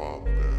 up, man.